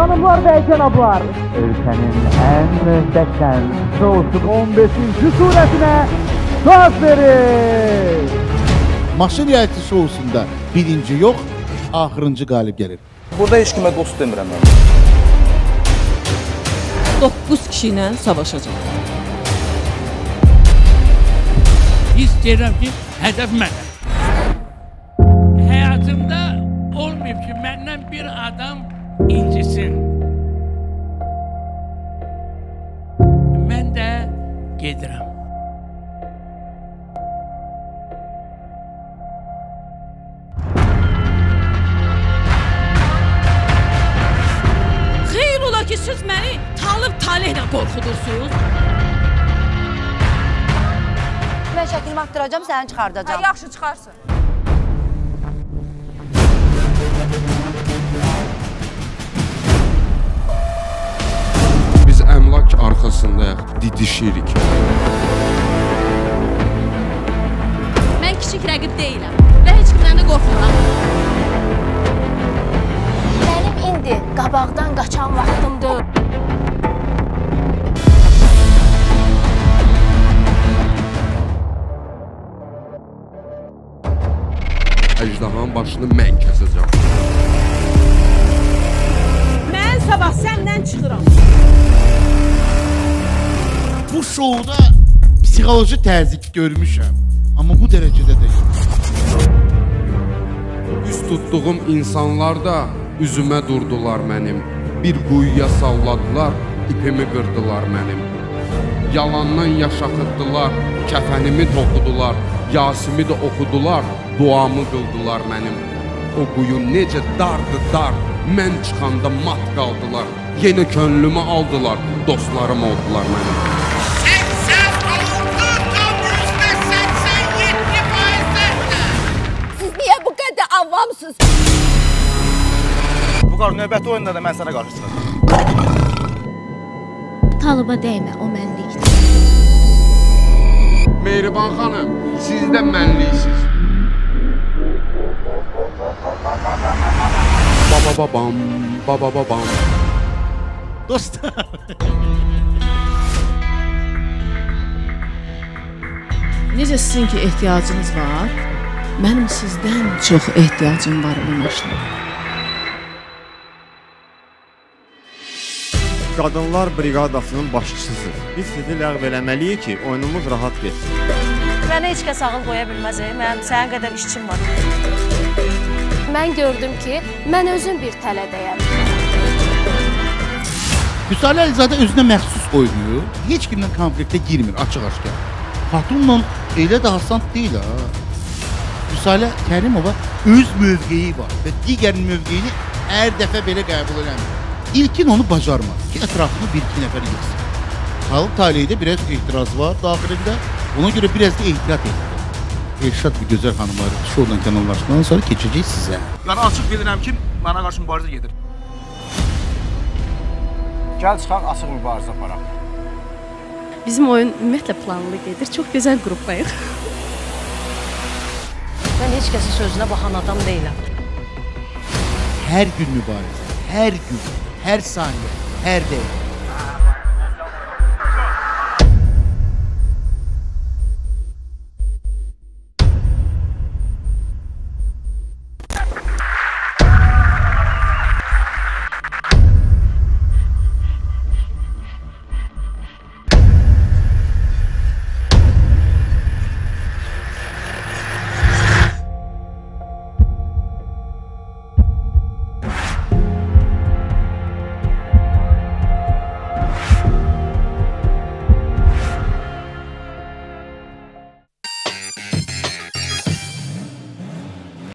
Hanımlar ve cənablar, ölkənin ən möhtəşəm şousun 15-ci surətinə söz verir. Maşın reality şousunda birinci yox, axırıncı qalib gəlir. Burada heç kimə dost demirəm mən. 9 kişi ilə savaşacaq. Edirəm ki, hədəf mənəm. İncisin. Mən də gedirəm. Xeyr ola ki, siz məni talıb talehlə qorxudursunuz. Mən şəklimi atdıracam, səni çıxardacam. Yaxşı çıxarsın. Didişirik. Mən kiçik rəqib deyiləm və heç kimdən də qorxmuram. Mənim indi qabaqdan qaçan vaxtımdır. Əjdahanın başını mən kəsəcəm. Psixoloji təzyiq görmüşəm, amma bu dərəcədə deyil. Üz tutduğum insanlar da üzümə durdular mənim. Bir quyuya salladılar, ipimi qırdılar mənim. Yalandan yaşaxıtdılar, kəfənimi toxudular, Yasimi də oxudular, duamı qıldılar mənim. O quyu necə dardı dar, mən çıxanda mat qaldılar. Yenə könlümü aldılar, dostlarım oldular mənim. Avamsınız? Bu qar növbəti oyunda da mən sənə qarşı çıxacağam. Talıba dəymə, o mənlikdir. Mehriban xanım, siz də mənliksiniz. Baba babam, baba babam. Dostlar, Necə sizin ki ehtiyacınız var, mənim sizdən çox ehtiyacım var bu maşına. Qadınlar briqadasının başçısısınız. Biz sizi ləğv eləməliyik ki, oyunumuz rahat getsin. Mənə heç kəs ağıl qoya bilməz. e. Mənim sənin qədər işçim var. Mən gördüm ki, mən özüm bir tələdəyəm. Vüsalə Əlizadə özünə məxsus oynayır. Heç kimlə konfliktə girmir açıq-aşkar. Xatunla elə də asan deyil ha. Vüsalə Kərimova öz mövqeyi var və digər mövqeyini hər dəfə belə qəbul eləmir. İlkin onu bacarmaz ki, ətrafını bir-iki nəfər yığsın. Xalq taleyində biraz etiraz var daxilində. Ona görə biraz da ehtiyat edin. Elşad bir gözəl xanımlar şovdan kanallaşdıqdan sonra keçəcək sizə. Yəni açıq bilirəm ki, mənə qarşı mübarizə gedir. Gəl çıxaq açıq mübarizə aparaq. Bizim oyun ümumiyyətlə planlı gedir. Çox gözəl qrupdayıq. Mən heç kəsin sözünə baxan adam deyiləm. Hər gün mübarizə, hər gün, hər saniyə, hər dəqiqə.